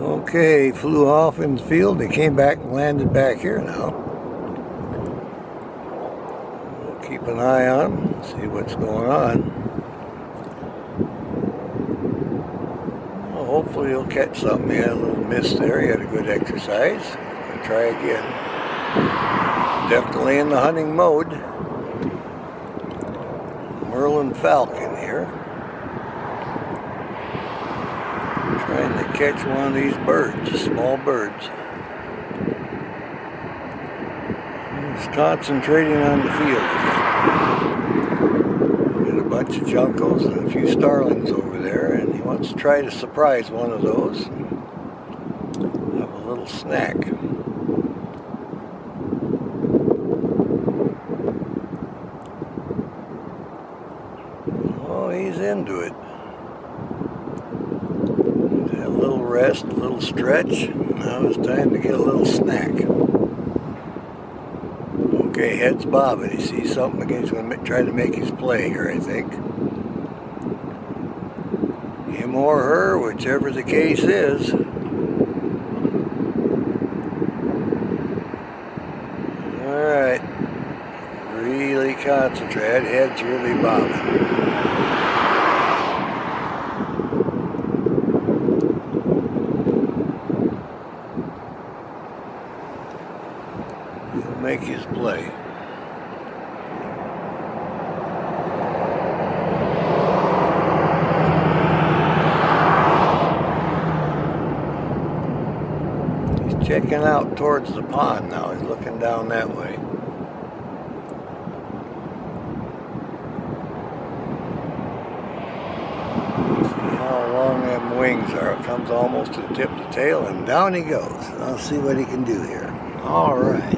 Okay, flew off in the field. They came back and landed back here now. We'll keep an eye on them, see what's going on. Well, hopefully he'll catch something. He had a little miss there. He had a good exercise. We'll try again. Definitely in the hunting mode. Merlin Falcon here. Trying to catch one of these birds, small birds. He's concentrating on the field again. Got a bunch of juncos and a few starlings over there, and he wants to try to surprise one of those. Have a little snack. Oh, he's into it. A little rest, a little stretch. Now it's time to get a little snack. Okay, head's bobbing. He sees something again. He's going to try to make his play here, I think. Him or her, whichever the case is. Alright. Really concentrate. Head's really bobbing. He'll make his play. He's checking out towards the pond now. He's looking down that way. See how long them wings are. It comes almost to the tip of the tail and down he goes. I'll see what he can do here. All right.